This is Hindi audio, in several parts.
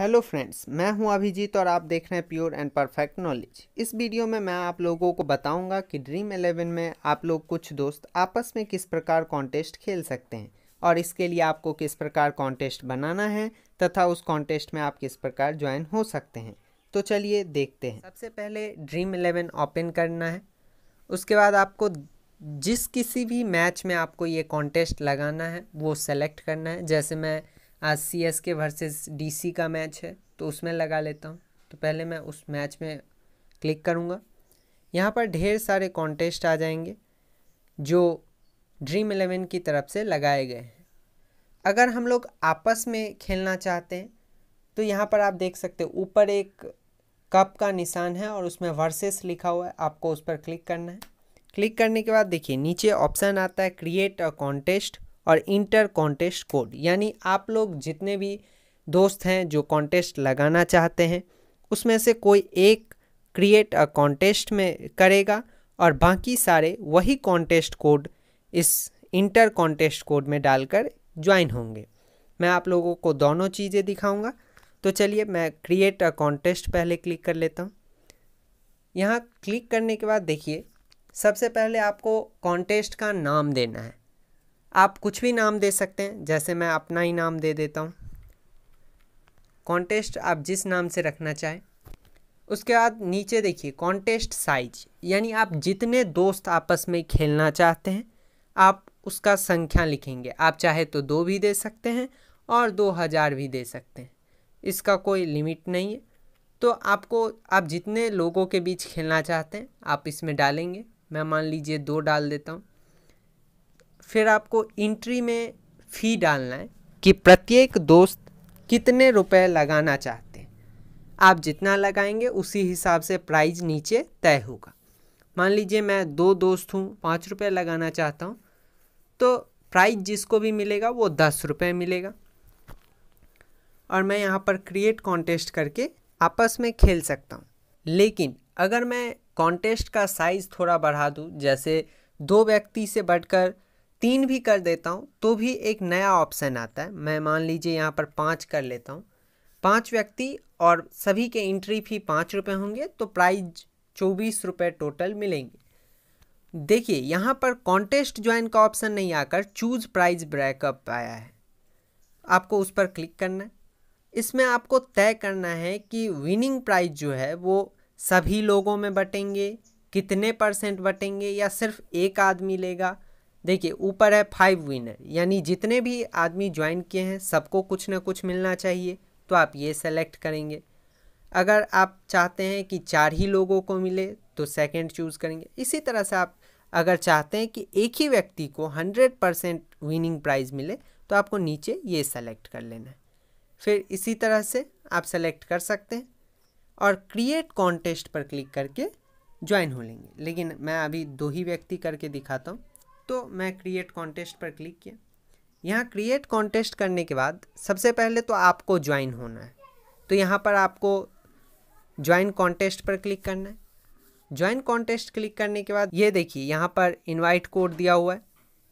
हेलो फ्रेंड्स, मैं हूँ अभिजीत और आप देख रहे हैं प्योर एंड परफेक्ट नॉलेज। इस वीडियो में मैं आप लोगों को बताऊँगा कि ड्रीम इलेवन में आप लोग कुछ दोस्त आपस में किस प्रकार कॉन्टेस्ट खेल सकते हैं और इसके लिए आपको किस प्रकार कॉन्टेस्ट बनाना है तथा उस कॉन्टेस्ट में आप किस प्रकार ज्वाइन हो सकते हैं। तो चलिए देखते हैं। सबसे पहले ड्रीम इलेवन ओपन करना है। उसके बाद आपको जिस किसी भी मैच में आपको ये कॉन्टेस्ट लगाना है, वो सेलेक्ट करना है। जैसे मैं आज C S K versus D C का मैच है तो उसमें लगा लेता हूँ। तो पहले मैं उस मैच में क्लिक करूँगा। यहाँ पर ढेर सारे कॉन्टेस्ट आ जाएँगे, जो ड्रीम इलेवन की तरफ़ से लगाए गए हैं। अगर हम लोग आपस में खेलना चाहते हैं तो यहाँ पर आप देख सकते हो, ऊपर एक कप का निशान है और उसमें वर्सेस लिखा हुआ है, आपको उस पर क्लिक करना है। क्लिक करने के बाद देखिए, नीचे ऑप्शन आता है क्रिएट अ कॉन्टेस्ट और इंटर कॉन्टेस्ट कोड यानी आप लोग जितने भी दोस्त हैं जो कॉन्टेस्ट लगाना चाहते हैं, उसमें से कोई एक क्रिएट अ कॉन्टेस्ट में करेगा और बाकी सारे वही कॉन्टेस्ट कोड इस इंटर कॉन्टेस्ट कोड में डालकर ज्वाइन होंगे। मैं आप लोगों को दोनों चीज़ें दिखाऊँगा। तो चलिए मैं क्रिएट अ कॉन्टेस्ट पहले क्लिक कर लेता हूँ। यहाँ क्लिक करने के बाद देखिए, सबसे पहले आपको कॉन्टेस्ट का नाम देना है। आप कुछ भी नाम दे सकते हैं, जैसे मैं अपना ही नाम दे देता हूँ। कॉन्टेस्ट आप जिस नाम से रखना चाहें। उसके बाद नीचे देखिए कॉन्टेस्ट साइज़ यानी आप जितने दोस्त आपस में खेलना चाहते हैं, आप उसका संख्या लिखेंगे। आप चाहे तो दो भी दे सकते हैं और दो हज़ार भी दे सकते हैं। इसका कोई लिमिट नहीं है। तो आपको, आप जितने लोगों के बीच खेलना चाहते हैं, आप इसमें डालेंगे। मैं मान लीजिए दो डाल देता हूँ। फिर आपको इंट्री में फ़ी डालना है कि प्रत्येक दोस्त कितने रुपए लगाना चाहते हैं। आप जितना लगाएँगे, उसी हिसाब से प्राइस नीचे तय होगा। मान लीजिए मैं दो दोस्त हूँ, पाँच रुपये लगाना चाहता हूँ तो प्राइस जिसको भी मिलेगा, वो दस रुपये मिलेगा। और मैं यहाँ पर क्रिएट कॉन्टेस्ट करके आपस में खेल सकता हूँ। लेकिन अगर मैं कॉन्टेस्ट का साइज़ थोड़ा बढ़ा दूँ, जैसे दो व्यक्ति से बढ़कर तीन भी कर देता हूँ तो भी एक नया ऑप्शन आता है। मैं मान लीजिए यहाँ पर पाँच कर लेता हूँ। पाँच व्यक्ति और सभी के एंट्री फ़ी पाँच रुपये होंगे तो प्राइज चौबीस रुपये टोटल मिलेंगे। देखिए, यहाँ पर कॉन्टेस्ट ज्वाइन का ऑप्शन नहीं आकर चूज़ प्राइज ब्रेकअप आया है। आपको उस पर क्लिक करना है। इसमें आपको तय करना है कि विनिंग प्राइज जो है, वो सभी लोगों में बटेंगे, कितने परसेंट बटेंगे, या सिर्फ़ एक आदमी लेगा। देखिए, ऊपर है फाइव विनर यानी जितने भी आदमी ज्वाइन किए हैं, सबको कुछ ना कुछ मिलना चाहिए तो आप ये सेलेक्ट करेंगे। अगर आप चाहते हैं कि चार ही लोगों को मिले तो सेकंड चूज़ करेंगे। इसी तरह से आप अगर चाहते हैं कि एक ही व्यक्ति को हंड्रेड परसेंट विनिंग प्राइज़ मिले तो आपको नीचे ये सेलेक्ट कर लेना है। फिर इसी तरह से आप सेलेक्ट कर सकते हैं और क्रिएट कॉन्टेस्ट पर क्लिक करके ज्वाइन हो लेंगे। लेकिन मैं अभी दो ही व्यक्ति करके दिखाता हूँ। तो मैं क्रिएट कॉन्टेस्ट पर क्लिक किया। यहाँ क्रिएट कॉन्टेस्ट करने के बाद सबसे पहले तो आपको ज्वाइन होना है। तो यहाँ पर आपको ज्वाइन कॉन्टेस्ट पर क्लिक करना है। ज्वाइन कॉन्टेस्ट क्लिक करने के बाद ये देखिए, यहाँ पर इनवाइट कोड दिया हुआ है।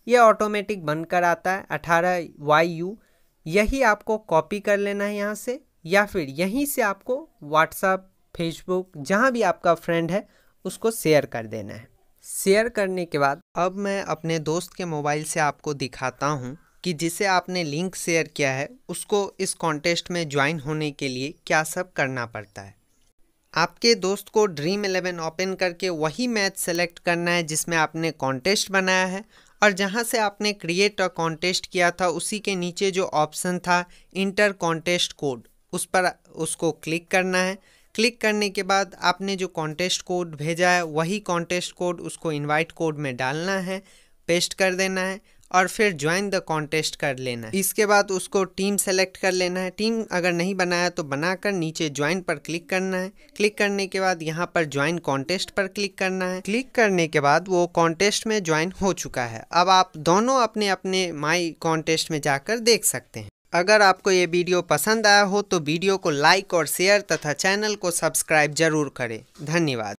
ये ऑटोमेटिक बनकर आता है। अठारह वाई यू यही आपको कॉपी कर लेना है यहाँ से, या फिर यहीं से आपको व्हाट्सअप फेसबुक जहाँ भी आपका फ्रेंड है, उसको शेयर कर देना है। शेयर करने के बाद अब मैं अपने दोस्त के मोबाइल से आपको दिखाता हूँ कि जिसे आपने लिंक शेयर किया है, उसको इस कॉन्टेस्ट में ज्वाइन होने के लिए क्या सब करना पड़ता है। आपके दोस्त को ड्रीम इलेवन ओपन करके वही मैच सेलेक्ट करना है जिसमें आपने कॉन्टेस्ट बनाया है और जहाँ से आपने क्रिएट अ कॉन्टेस्ट किया था, उसी के नीचे जो ऑप्शन था इंटर कॉन्टेस्ट कोड उस पर उसको क्लिक करना है। क्लिक करने के बाद आपने जो कॉन्टेस्ट कोड भेजा है, वही कॉन्टेस्ट कोड उसको इनवाइट कोड में डालना है पेस्ट कर देना है और फिर ज्वाइन द कॉन्टेस्ट कर लेना है। इसके बाद उसको टीम सेलेक्ट कर लेना है। टीम अगर नहीं बनाया तो बनाकर नीचे ज्वाइन पर क्लिक करना है। क्लिक करने के बाद यहाँ पर ज्वाइन कॉन्टेस्ट पर क्लिक करना है। क्लिक करने के बाद वो कॉन्टेस्ट में ज्वाइन हो चुका है। अब आप दोनों अपने अपने माई कॉन्टेस्ट में जाकर देख सकते हैं। अगर आपको ये वीडियो पसंद आया हो तो वीडियो को लाइक और शेयर तथा चैनल को सब्सक्राइब ज़रूर करें। धन्यवाद।